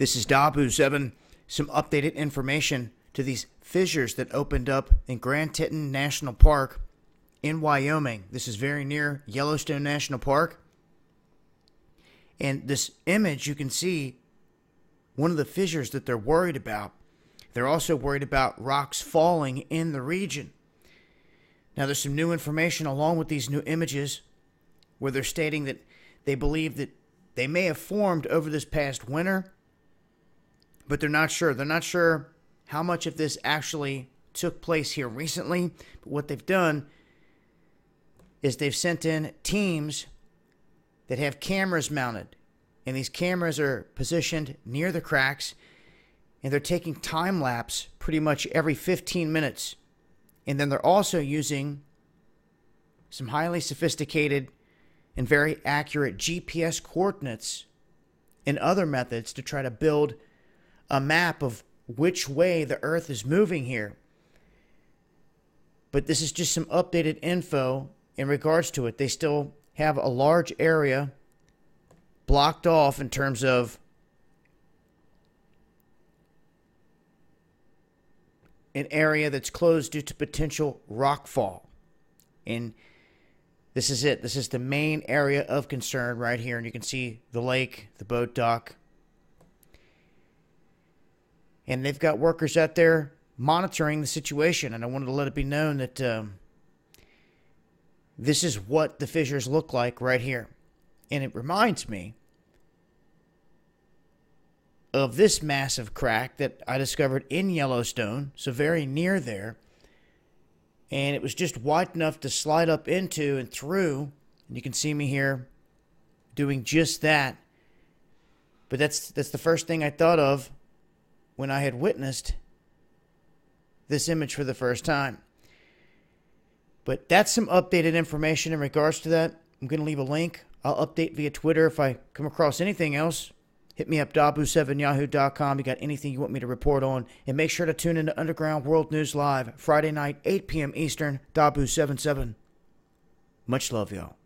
This is Dahboo7. Some updated information to these fissures that opened up in Grand Teton National Park in Wyoming. This is very near Yellowstone National Park. And this image, you can see one of the fissures that they're worried about. They're also worried about rocks falling in the region. Now, there's some new information along with these new images where they're stating that they believe that they may have formed over this past winter, but they're not sure. They're not sure how much of this actually took place here recently. But what they've done is they've sent in teams that have cameras mounted, and these cameras are positioned near the cracks, and they're taking time lapse pretty much every 15 minutes. And then they're also using some highly sophisticated and very accurate GPS coordinates and other methods to try to build a map of which way the Earth is moving here. But this is just some updated info in regards to it. They still have a large area blocked off in terms of an area that's closed due to potential rockfall. And this is it. This is the main area of concern right here. And you can see the lake, the boat dock. And they've got workers out there monitoring the situation. And I wanted to let it be known that um, this is what the fissures look like right here. And it reminds me of this massive crack that I discovered in Yellowstone, so very near there. And it was just wide enough to slide up into and through. And you can see me here doing just that. But that's that's the first thing I thought of when I had witnessed this image for the first time. But that's some updated information in regards to that. I'm going to leave a link. I'll update via Twitter if I come across anything else. Hit me up, dahboo7yahoo.com. You got anything you want me to report on? And make sure to tune into Underground World News Live, Friday night, 8 p.m. Eastern, Dahboo77. Much love, y'all.